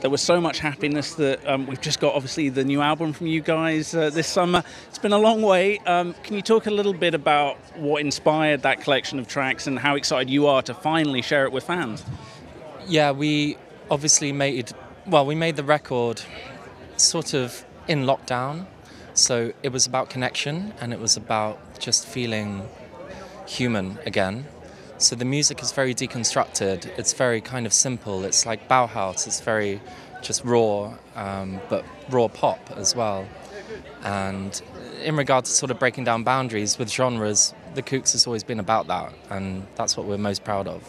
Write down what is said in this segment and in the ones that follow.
There was so much happiness that um, we've just got, obviously, the new album from you guys uh, this summer. It's been a long way. Um, can you talk a little bit about what inspired that collection of tracks and how excited you are to finally share it with fans? Yeah, we obviously made, well, we made the record sort of in lockdown. So it was about connection and it was about just feeling human again. So the music is very deconstructed. It's very kind of simple. It's like Bauhaus. It's very just raw, um, but raw pop as well. And in regard to sort of breaking down boundaries with genres, the Kooks has always been about that, and that's what we're most proud of.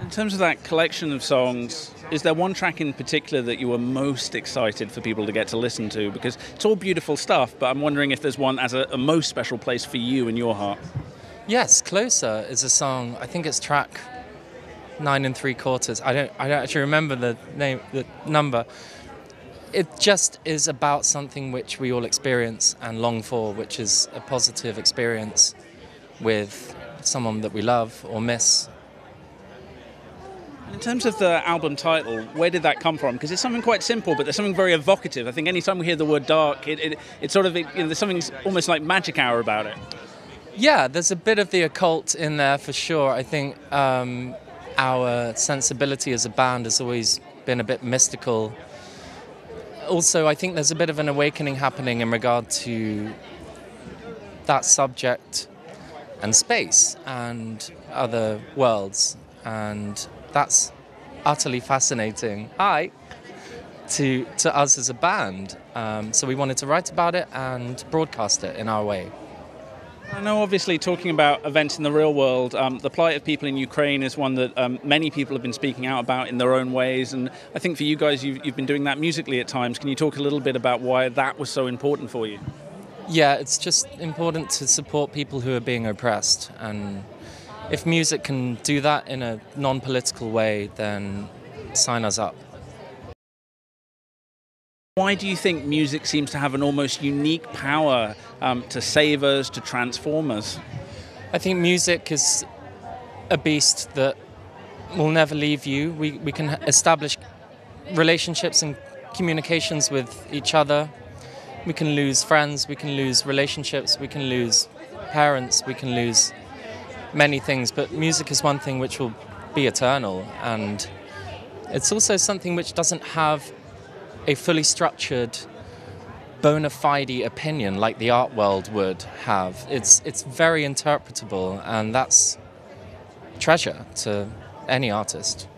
In terms of that collection of songs, is there one track in particular that you were most excited for people to get to listen to? Because it's all beautiful stuff, but I'm wondering if there's one as a, a most special place for you in your heart. Yes, Closer is a song. I think it's track nine and three quarters. I don't. I don't actually remember the name, the number. It just is about something which we all experience and long for, which is a positive experience with someone that we love or miss. In terms of the album title, where did that come from? Because it's something quite simple, but there's something very evocative. I think anytime we hear the word dark, it, it, it sort of, it, you know, there's something almost like magic hour about it. Yeah, there's a bit of the occult in there for sure. I think um, our sensibility as a band has always been a bit mystical. Also, I think there's a bit of an awakening happening in regard to that subject and space and other worlds, and that's utterly fascinating. Hi. To, to us as a band. Um, so we wanted to write about it and broadcast it in our way. I know, obviously, talking about events in the real world, um, the plight of people in Ukraine is one that um, many people have been speaking out about in their own ways. And I think for you guys, you've, you've, been doing that musically at times. Can you talk a little bit about why that was so important for you? Yeah, it's just important to support people who are being oppressed. And if music can do that in a non political way, then sign us up. Why do you think music seems to have an almost unique power um, to save us, to transform us? I think music is a beast that will never leave you. We, we can establish relationships and communications with each other. We can lose friends, we can lose relationships, we can lose parents, we can lose many things, but music is one thing which will be eternal. And it's also something which doesn't have a fully structured bona fide opinion like the art world would have. It's, it's very interpretable, and that's treasure to any artist.